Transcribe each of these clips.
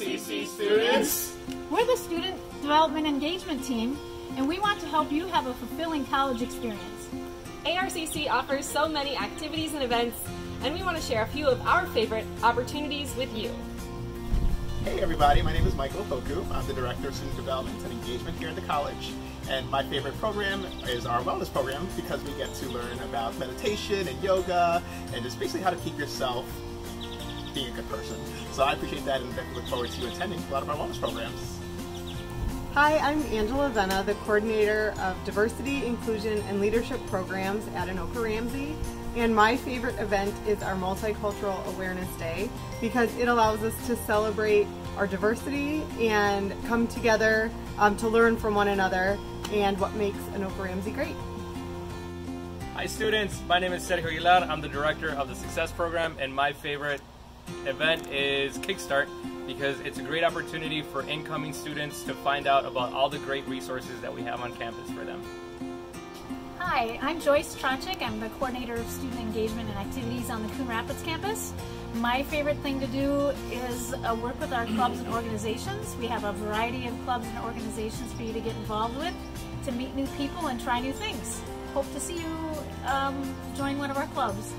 ARCC students. We're the Student Development Engagement Team, and we want to help you have a fulfilling college experience. ARCC offers so many activities and events, and we want to share a few of our favorite opportunities with you. Hey everybody, my name is Michael Hoku. I'm the Director of Student Development and Engagement here at the college. And my favorite program is our wellness program because we get to learn about meditation and yoga and just basically how to keep yourself being a good person. So I appreciate that and look forward to you attending a lot of our wellness programs. Hi, I'm Angela Venna, the coordinator of Diversity, Inclusion, and Leadership Programs at Anoka Ramsey. And my favorite event is our Multicultural Awareness Day because it allows us to celebrate our diversity and come together um, to learn from one another and what makes Anoka Ramsey great. Hi students, my name is Sergio Aguilar. I'm the director of the Success Program and my favorite event is Kickstart because it's a great opportunity for incoming students to find out about all the great resources that we have on campus for them. Hi, I'm Joyce Trachik. I'm the coordinator of student engagement and activities on the Coon Rapids campus. My favorite thing to do is uh, work with our clubs and organizations. We have a variety of clubs and organizations for you to get involved with, to meet new people and try new things. Hope to see you um, join one of our clubs.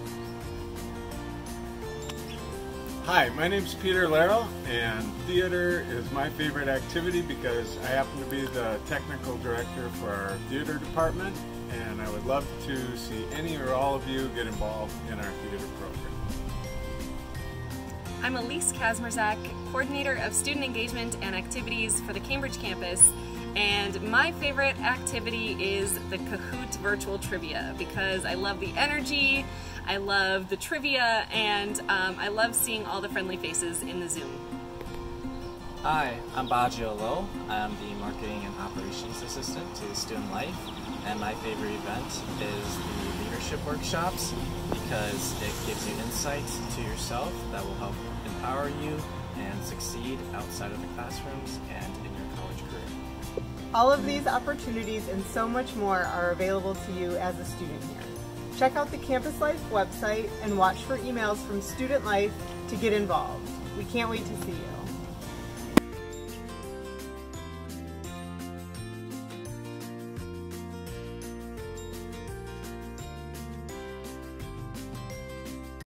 Hi, my name is Peter Larrell, and theater is my favorite activity because I happen to be the technical director for our theater department, and I would love to see any or all of you get involved in our theater program. I'm Elise Kazmerzak, coordinator of student engagement and activities for the Cambridge campus. And my favorite activity is the Kahoot virtual trivia because I love the energy, I love the trivia, and um, I love seeing all the friendly faces in the Zoom. Hi, I'm Baggio Lowe. I'm the Marketing and Operations Assistant to Student Life, and my favorite event is the leadership workshops because it gives you insights to yourself that will help empower you and succeed outside of the classrooms and in your college career. All of these opportunities and so much more are available to you as a student here. Check out the Campus Life website and watch for emails from Student Life to get involved. We can't wait to see you.